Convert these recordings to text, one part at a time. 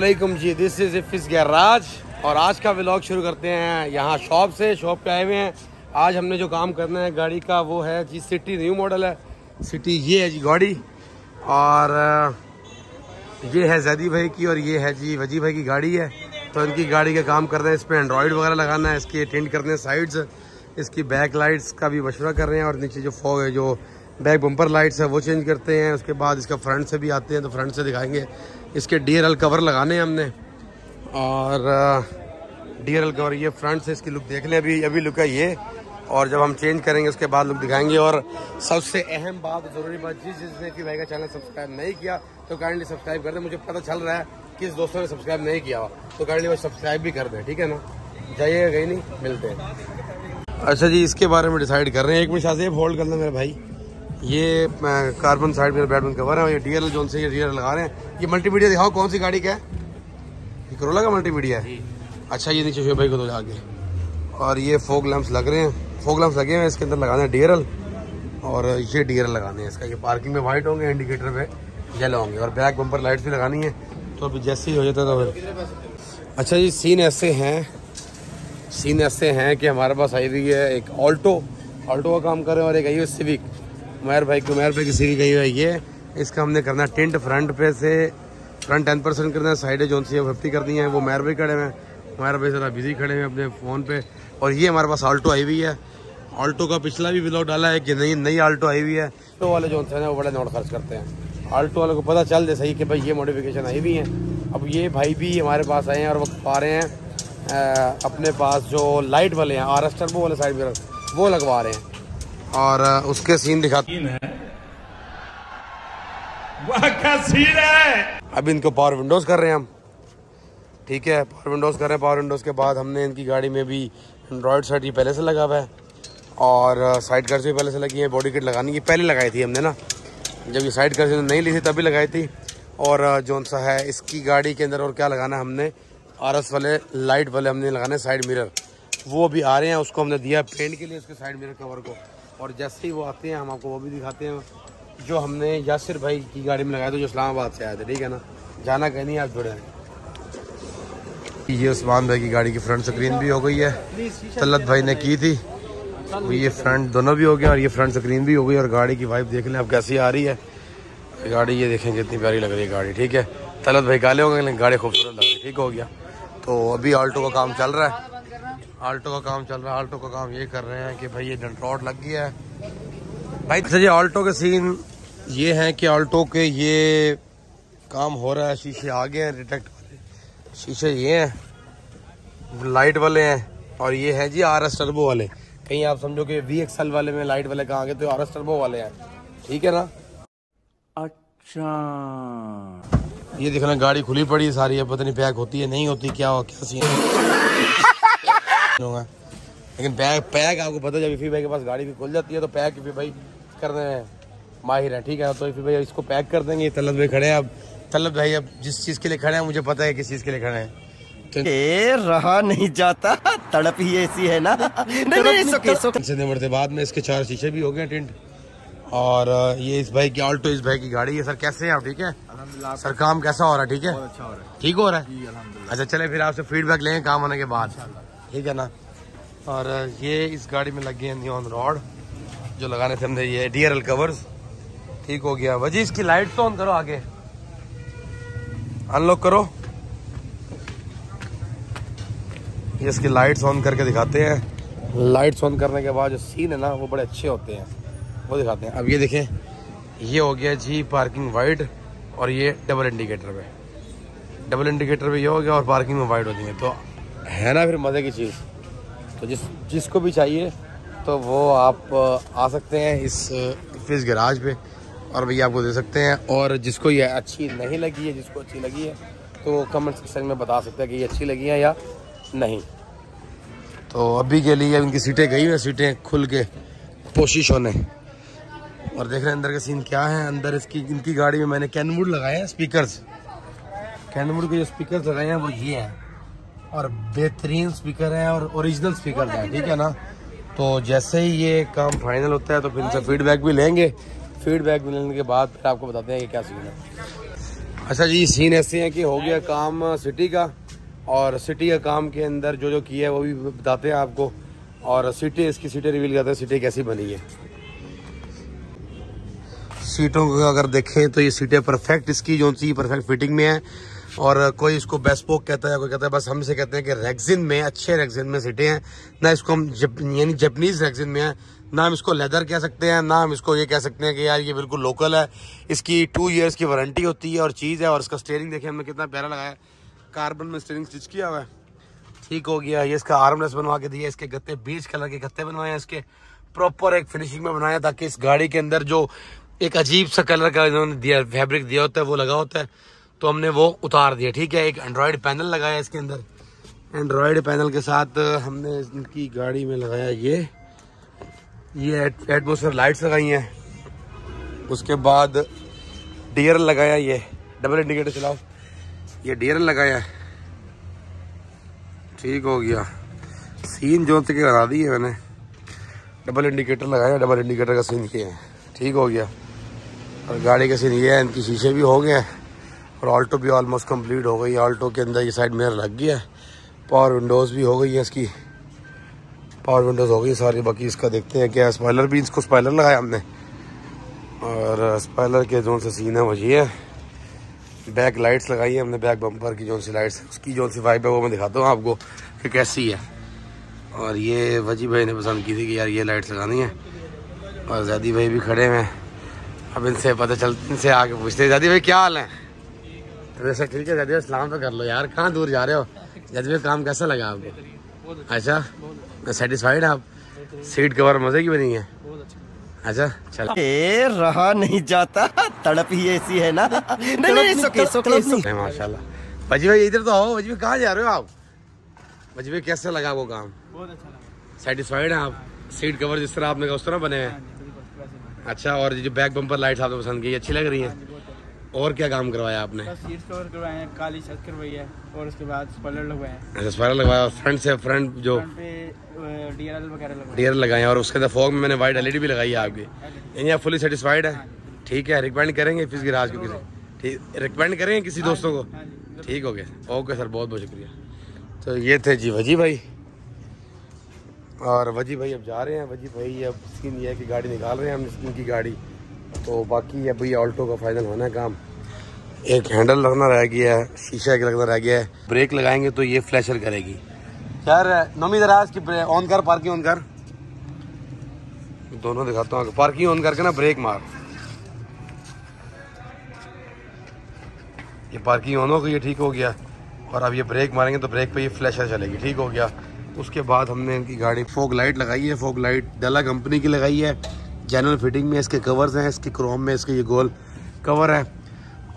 वालेकुम जी this is इफिस गैराज और आज का व्लॉग शुरू करते हैं यहाँ शॉप से शॉप पे आए हुए हैं। आज हमने जो काम करना है गाड़ी का वो है जी सिटी न्यू मॉडल है। सिटी ये है जी गाड़ी और ये है जैदी भाई की और ये है जी वजी भाई की गाड़ी है। तो इनकी गाड़ी का काम कर रहे हैं इस पर एंड्रॉयड वगैरह लगाना है, इसके टेंट करने हैं साइड्स इसकी बैक लाइट्स का भी मशवरा कर रहे हैं और नीचे जो फॉग है, जो बैक बम्पर लाइट्स है, वो चेंज करते हैं, उसके बाद इसका फ्रंट से भी आते हैं तो फ्रंट से दिखाएँगे। इसके डी कवर लगाने हैं हमने। और डी कवर ये फ्रंट से इसकी लुक देख लें, अभी अभी लुक है ये। और जब हम चेंज करेंगे, उसके बाद लुक दिखाएँगे। और सबसे अहम बात ज़रूरी बात जिस जिसने कि भाई का चैनल सब्सक्राइब नहीं किया तो काइंडली सब्सक्राइब कर दें। मुझे पता चल रहा है किस दोस्तों ने सब्सक्राइब नहीं किया तो काइंडली वो सब्सक्राइब भी कर दें, ठीक है ना? जाइएगा कहीं नहीं, मिलते हैं। अच्छा जी, इसके बारे में डिसाइड कर रहे हैं। एक मिनट से होल्ड करना मेरे भाई। ये कार्बन साइड मेरा बैटमैन कवर है और ये डीएल जोन से ये डीएल लगा रहे हैं। ये मल्टीमीडिया दिखाओ कौन सी गाड़ी का है? ये करोला का मल्टीमीडिया है? अच्छा ये नीचे शोएब भाई को तो आगे और ये फोक लैंप्स लग रहे हैं। फोक लैंप्स लगे हुए हैं इसके अंदर लगाने हैं डीएल और ये डीएल लगाने हैं इसका। ये पार्किंग में वाइट होंगे इंडिकेटर पे येलो होंगे। और बैक बम्पर लाइट्स भी लगानी है। तो अभी जैसे ही हो जाता तो फिर। अच्छा जी सीन ऐसे हैं। सीन ऐसे हैं कि हमारे पास आई हुई है एक ऑल्टो ऑल्टो का काम कर रहे हैं और एक आई हुई सिविक उमैर भाई को उमैर भाई की सिविक आई हुई है। ये इसका हमने करना है टेंट फ्रंट पे से फ्रंट टेन परसेंट करना है साइडें जो सी फिफ्टी कर दी हैं वो उमैर भाई खड़े हैं। उमैर भाई ज़रा बिज़ी खड़े हैं अपने फ़ोन पे। और ये हमारे पास ऑल्टो आई हुई है। ऑल्टो का पिछला भी ब्लॉग डाला है कि नई नई ऑल्टो आई हुई है। तो वाले जो हैं वो बड़े नोट खर्च करते हैं। ऑल्टो वाले को पता चल दे सही कि भाई ये मॉडिफिकेशन आई हुई है। अब ये भाई भी हमारे पास आए हैं और वो पा रहे हैं अ, अपने पास जो लाइट वाले हैं आर एस टर्बो वाले साइड में वो लगवा रहे हैं। और उसके सीन दिखाते है। क्या सीन है? अब इनको पावर विंडोज़ कर रहे हैं हम। ठीक है पावर विंडोज़ कर रहे हैं। पावर विंडोज़ के बाद हमने इनकी गाड़ी में भी एंड्रॉयड साइड ये पहले से लगा हुआ है। और साइड कर्स भी पहले से लगी है। बॉडी किट लगानी की पहले लगाई थी हमने ना। जब ये साइड कर्स नहीं ली थी तभी लगाई थी। और जौन सा है इसकी गाड़ी के अंदर और क्या लगाना है हमने? आर एस वाले लाइट वाले हमने लगाने साइड मिरर वो अभी आ रहे हैं उसको हमने दिया पेंट के लिए उसके साइड मिरर कवर को। और जैसे ही वो आते हैं, हम आपको वो भी दिखाते हैं, जो हमने यासिर भाई की गाड़ी में लगाया था, जो इस्लामाबाद से आए थे, ठीक है ना? जाना कहीं नहीं, आप जुड़े हैं। ये उस्मान भाई की गाड़ी की फ्रंट स्क्रीन भी हो गई है। तलत भाई ने की थी। वो ये फ्रंट दोनों भी हो गए, और ये फ्रंट स्क्रीन भी हो गई, और गाड़ी की वाइफ देख लें, अब कैसी आ रही है। गाड़ी, ये देखें कितनी प्यारी लग रही है गाड़ी, ठीक है? तलत भाई काले हो गए, लेकिन गाड़ी खूबसूरत लग रही ठीक हो गया। तो अभी आल्टो का काम चल रहा है। आल्टो का काम चल रहा है आल्टो का काम ये कर रहे हैं कि भाई ये डंट्रॉड लग गया है। भाई अच्छा जी ऑल्टो के सीन ये हैं कि ऑल्टो के ये काम हो रहा है शीशे आगे हैं डिटेक्ट वाले शीशे ये हैं लाइट वाले हैं और ये है जी आर एस टर्बो वाले। कहीं आप समझो कि वी एक्सएल वाले में लाइट वाले कहाँ गए तो आर एस टर्बो वाले हैं। ठीक है ना? अच्छा। ये देखना गाड़ी खुली पड़ी है सारी है पता नहीं पैक होती है नहीं होती क्या हो क्या सीन होगा लेकिन पैक पैक आपको पता है जब इफी भाई के पास गाड़ी भी खुल जाती है तो पैक इफी भाई करने में माहिर है ठीक है? तो इफी भाई इसको पैक कर देंगे। ये तलब भाई खड़े हैं अब। तलब भाई अब जिस चीज़ के लिए खड़े हैं मुझे पता है किस चीज़ के लिए खड़े हैं। तो रहा नहीं जाता। तड़प ही ऐसी है ना। नहीं नहीं सुके सुके बाद में इसके चार शीशे भी हो गए टिंट। और ये इस भाई की ऑल्टो इस भाई की गाड़ी है। सर कैसे हैं आप? ठीक है? सर काम कैसा हो रहा है? ठीक है? ठीक हो रहा है? अच्छा चले फिर आपसे फीडबैक लेंगे काम होने के बाद। ठीक है ना? और ये इस गाड़ी में लगे हैं नियॉन रॉड जो लगाने थे हमने ये डी कवर्स ठीक हो गया। वजी इसकी लाइट तो ऑन करो आगे। अनलॉक करो। ये इसकी लाइट्स ऑन करके दिखाते हैं। लाइट्स ऑन करने के बाद जो सीन है ना, वो बड़े अच्छे होते हैं। वो दिखाते हैं। अब ये देखें। ये हो गया जी पार्किंग वाइट और ये डबल इंडिकेटर पे। डबल इंडिकेटर पे ये हो गया और पार्किंग में वाइट हो। जाएँगे तो है ना फिर मज़े की चीज़? तो जिस, जिसको भी चाहिए तो वो आप, आ सकते हैं इस फिस गराज पे, और भैया आपको दे सकते हैं। और जिसको ये अच्छी नहीं लगी है, जिसको अच्छी लगी है तो कमेंट सेक्शन में बता सकते हैं कि ये अच्छी लगी है या नहीं। तो अभी के लिए इनकी सीटें गई हुई सीटें खुल के कोशिश होने और देख रहे हैं अंदर के सीन क्या है? अंदर इसकी, इनकी गाड़ी में मैंने कैनवुड लगाए हैं स्पीकर्स कैनवुड के जो स्पीकर्स लगाए हैं, वो ये हैं। और बेहतरीन स्पीकर हैं और ओरिजिनल स्पीकर हैं ठीक है ना? तो जैसे ही ये काम फाइनल होता है तो फिर इनसे फीडबैक भी लेंगे। फीडबैक मिलने के बाद फिर आपको बताते हैं कि क्या सीन है। अच्छा जी सीन ऐसे हैं कि हो गया काम सिटी का और सिटी का काम के अंदर जो जो किया है वो भी बताते हैं आपको। और सिटी इसकी सीटें रिवील करते हैं सिटी कैसी बनी है। सीटों को अगर देखें तो ये सीटें परफेक्ट इसकी जो सी परफेक्ट फिटिंग में है और कोई इसको बेस्पोक कहता है कोई कहता है, बस हमसे कहते हैं कि रेक्सिन में, अच्छे रेक्सिन में सीटें हैं। ना इसको हम यानी जपनीज रेक्सिन में है, ना हम इसको लेदर कह सकते हैं, ना हम इसको ये कह सकते हैं कि यार ये बिल्कुल लोकल है। इसकी टू इयर्स की वारंटी होती है और चीज़ है और इसका स्टेयरिंग देखिए, हमने कितना प्यारा लगाया। कार्बन में स्टेयरिंग स्टिच किया हुआ है। ठीक हो गया। ये इसका आर्मलेस बनवा के दिया, इसके गत्ते बीच कलर के गत्ते बनवाए इसके। प्रॉपर एक फिनिशिंग में बनाया ताकि इस गाड़ी के अंदर जो एक अजीब सा कलर का इन्होंने दिया फैब्रिक दिया होता है, वो लगा होता है। तो हमने वो उतार दिया, ठीक है? एक एंड्रॉयड पैनल लगाया इसके अंदर। एंड्रॉयड पैनल के साथ हमने इनकी गाड़ी में लगाया ये। ये एटमोसफेयर लाइट्स लगाई हैं। उसके बाद डियर लगाया ये। डबल इंडिकेटर चलाओ। ये डियर लगाया ठीक हो गया। सीन जो से करा दी है मैंने। डबल इंडिकेटर लगाया डबल इंडिकेटर का सीन किया ठीक हो गया। और गाड़ी का सीन ये है, इनकी शीशे भी हो गए हैं। और ऑल्टो भी ऑलमोस्ट कंप्लीट हो गई। ऑल्टो के अंदर ये साइड मिरर लग गया है। पावर विंडोज़ भी हो गई है इसकी। पावर विंडोज़ हो गई सारी। बाकी इसका देखते हैं क्या स्पाइलर भी, इसको स्पाइलर लगाया हमने। और स्पाइलर के जो से सीन है, वो ये है। बैक लाइट्स लगाई है हमने बैक बम्पर की जो सी लाइट्स उसकी जो सी वाइप है, वो मैं दिखाता हूँ आपको कि कैसी है। और ये वजी भाई ने पसंद की थी कि यार ये लाइट्स लगानी है। और जैदी भाई भी खड़े हुए हैं। अब इनसे पता चल, इनसे आके पूछते हैं, जैदी भाई, क्या हाल है? तो वैसे ठीक है जैदी भाई सलाम तो कर लो यार। कहाँ दूर जा रहे हो? जैदी भाई काम कैसा लगा आपको? अच्छा सेटिस्फाइड आप? सीट कवर मज़े की बनी है। अच्छा चलो। ए रहा नहीं जाता। तड़प ही ऐसी है ना। नहीं नहीं सुके सुके सुके माशाल्लाह। वजी भाई इधर तो आओ। वजी भाई कहाँ जा रहे हो आप? वजी भाई कैसा लगा वो काम? बहुत अच्छा लगा। सेटिस्फाइड हैं आप? सीट कवर जिस तरह आपने कहा उस तरह बने हैं। हाँ ही। अच्छा और जो बैक बम्पर लाइट्स आपने पसंद की अच्छी लग रही हैं? और क्या काम करवाया आपने? सीट कवर करवाए हैं काली छत करवाई है और उसके बाद लगवाए अच्छा लगवाया फ्रंट से फ्रंट जो डीआरएल वगैरह लगाए और उसके अंदर फॉग में मैंने वाइट एलईडी भी लगाई है आपकी यानी आप फुली सेटिस्फाइड है? ठीक है रिकमेंड करेंगे फिर गिराज को किसी ठीक रिकमेंड करेंगे किसी दोस्तों को? हाँ ठीक हो गया ओके सर बहुत बहुत शुक्रिया। तो ये थे जी वजी भाई। और वजी भाई अब जा रहे हैं वजी भाई अब सीन ये है कि गाड़ी निकाल रहे हैं हम इनकी गाड़ी तो बाकी ये ऑल्टो का फाइनल होना है काम। एक हैंडल लगना रह गया है, शीशा एक लगना रह गया है। ब्रेक लगाएँगे तो ये फ्लैशर करेगी। यार नमी दराज की ऑन कर, पार्किंग ऑन कर। दोनों दिखाता हूँ पार्किंग ऑन करके ना ब्रेक मार। ये पार्किंग ऑन हो गई ठीक हो गया। और अब ये ब्रेक मारेंगे तो ब्रेक पे ये फ्लैशर चलेगी। ठीक हो गया। उसके बाद हमने इनकी गाड़ी फोक लाइट लगाई है फोक लाइट डला कंपनी की लगाई है। जनरल फिटिंग में, इसके कवर्स हैं, इसके क्रोम में, इसके ये गोल कवर है।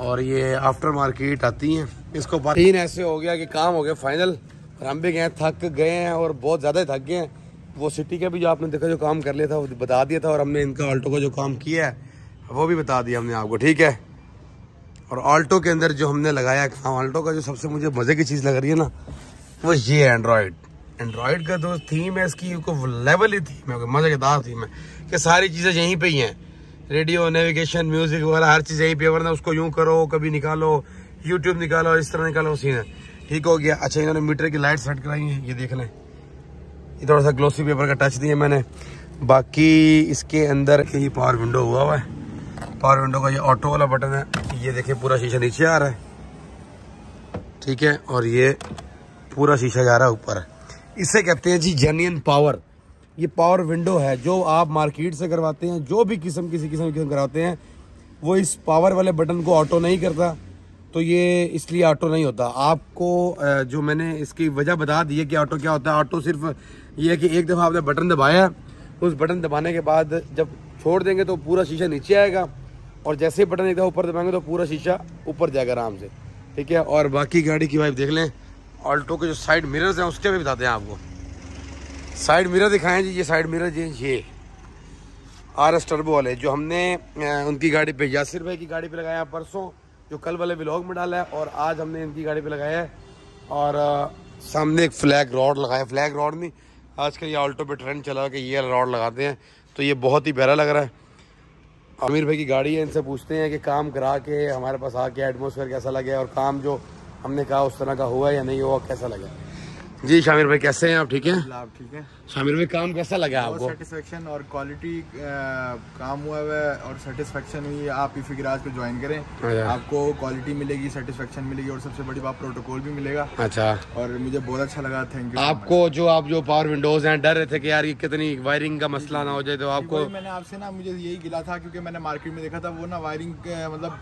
और ये आफ्टर मार्केट आती हैं। इसको तीन ऐसे हो गया कि काम हो गया फाइनल हम भी गए, थक गए हैं और बहुत ज़्यादा थक गए हैं। वो सिटी का भी जो आपने देखा, जो काम कर लिया था, वो बता दिया था और हमने इनका ऑल्टो का जो काम किया है, वो भी बता दिया हमने आपको, ठीक है? और ऑल्टो के अंदर जो हमने लगाया काम ऑल्टो का जो सबसे मुझे मज़े की चीज़ लग रही है ना, वो ये है एंड्रॉयड एंड्रॉयड का जो थीम है, इसकी लेवल ही थीम है, मज़ेदार थीम है। कि सारी चीज़ें यहीं पे ही हैं। रेडियो नेविगेशन म्यूज़िक वगैरह, हर चीज़ यहीं पे वरना उसको यूँ करो, कभी निकालो यूट्यूब निकालो, इस तरह निकालो सीन है ठीक हो गया। अच्छा इन्होंने मीटर की लाइट सेट कराई है, ये देख लें। ये थोड़ा सा ग्लोसी पेपर का टच दिया मैंने। बाकी इसके अंदर ये पावर विंडो हुआ हुआ है। पावर विंडो का ये ऑटो वाला बटन है। ये देखिए, पूरा शीशा नीचे आ रहा है। ठीक है, और ये पूरा शीशा जा रहा है ऊपर। इसे कहते हैं जी जेन्यन पावर ये पावर विंडो है, जो आप मार्केट से करवाते हैं, जो भी किस्म, किसी किस्म की करवाते हैं, वो इस पावर वाले बटन को ऑटो नहीं करता। तो ये इसलिए ऑटो नहीं होता। आपको जो मैंने इसकी वजह बता दी है कि ऑटो क्या होता है ऑटो सिर्फ़ ये है कि एक दफ़ा आपने बटन दबाया, उस बटन दबाने के बाद जब छोड़ देंगे तो पूरा शीशा नीचे आएगा, और जैसे ही बटन एक दफ़ा ऊपर दबाएँगे तो पूरा शीशा ऊपर जाएगा आराम से। ठीक है? और बाकी गाड़ी की वाइफ देख लें। ऑल्टो के जो साइड मिरर्स हैं, उसके भी बताते हैं आपको। साइड मिरर दिखाएँ जी, ये साइड मिरर जी, ये। आर एस टर्बो वाले, जो हमने उनकी गाड़ी पे, यासिर भाई की गाड़ी पे लगाया परसों, जो कल वाले व्लॉग में डाला है, और आज हमने इनकी गाड़ी पे लगाया है। और सामने एक फ्लैग रॉड लगाया फ्लैग रॉड नहीं आजकल ये ऑल्टो पे ट्रेंड चला कि ये रॉड लगाते हैं तो ये बहुत ही बहरा लग रहा है। आमिर भाई की गाड़ी है, इनसे पूछते हैं कि काम करा के हमारे पास आके एटमोसफेयर कैसा लगे और काम जो हमने कहा उस तरह का हुआ या नहीं हुआ, कैसा लगा जी शामिर भाई कैसे हैं आप? ठीक हैं? आप ठीक है। शामिर भाई काम कैसा लगा बहुत आपको? सेटिस्फेक्शन और क्वालिटी काम हुआ है और सेटिस्फेक्शन हुई। है आप इफी गिराज को ज्वाइन करें। अच्छा। आपको क्वालिटी मिलेगी सेटिस्फेक्शन मिलेगी और सबसे बड़ी बात प्रोटोकॉल भी मिलेगा। अच्छा। और मुझे बहुत अच्छा लगा। थैंक यू आपको जो आप जो पावर विंडोज़ हैं डर रहे थे कि यार ये कितनी वायरिंग का मसला ना हो जाए तो आपको मैंने आपसे ना मुझे यही गिला था क्योंकि मैंने मार्केट में देखा था वो ना वायरिंग मतलब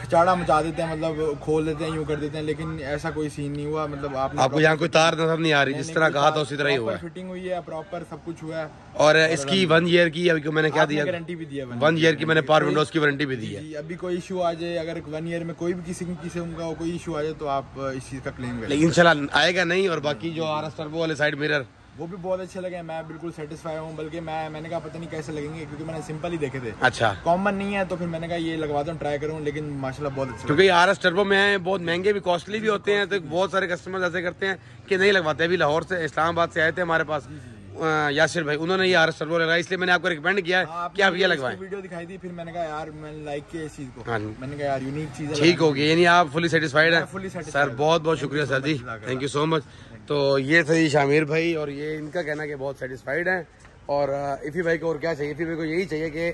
खचाड़ा मचा देते हैं मतलब खोल देते हैं यूँ कर देते हैं लेकिन ऐसा कोई सीन नहीं हुआ। मतलब आपको यहाँ कोई तार नज़र नहीं आ रही जिस तरह कहा था उसी तरह ही हुआ फिटिंग हुई है। प्रॉपर सब कुछ हुआ है। और इसकी वन ईयर की अभी को मैंने क्या दिया? गारंटी भी दिया वन ईयर की मैंने पावर विंडोज़ की वारंटी भी दी है। अभी कोई इशू आ जाए अगर वन ईयर में कोई भी किसी किस्म का कोई इशू आ जाए तो आप इस चीज़ का क्लेम करें लेकिन इंशाल्लाह आएगा नहीं और बाकी जो आर एस टर्बो वाले साइड मिरर वो भी बहुत अच्छे लगे मैं बिल्कुल सेटिस्फाई हूँ बल्कि मैं मैंने कहा पता नहीं कैसे लगेंगे क्योंकि मैंने सिंपल ही देखे थे। अच्छा। कॉमन नहीं है तो फिर मैंने कहा ये लगवाता हूँ ट्राई करूँ लेकिन माशाल्लाह बहुत अच्छे क्योंकि आर एस टर्बो में बहुत महँगे भी कॉस्टली भी होते हैं तो बहुत सारे कस्टमर ऐसे करते हैं कि नहीं लगवाते। अभी लाहौर से इस्लामाबाद से आए थे हमारे पास यासिर भाई। उन्होंने ये आर एस टर्बो लगाया इसलिए मैंने आपको रिकमेंड किया है कि आप ये लगवाएँ। वीडियो दिखाई थी फिर मैंने कहा यार मैंने लाइक किया इस चीज़ को। हाँ। मैंने कहा यार यूनिक चीज़ ठीक हो गया यानी आप फुली सेटिस्फाइड मैं हैं। सर बहुत बहुत शुक्रिया sir ji. Thank you so much तो ये थे जी शामिर भाई और ये इनका कहना कि बहुत सेटिस्फाइड हैं। और इफ़ी भाई को और क्या चाहिए? इफ़ी भाई को यही चाहिए कि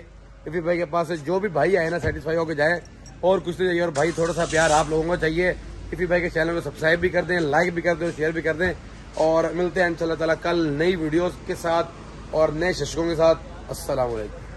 इफ़ी भाई के पास जो भी भाई आए ना सेटिस्फाई होकर जाए और कुछ नहीं चाहिए। और भाई थोड़ा सा प्यार आप लोगों को चाहिए। इफ़ी भाई के चैनल को सब्सक्राइब भी कर दें लाइक भी कर दें शेयर भी कर दें। और मिलते हैं इंशाल्लाह ताला कल नई वीडियोज़ के साथ और नए शिक्षकों के साथ। अस्सलाम वालेकुम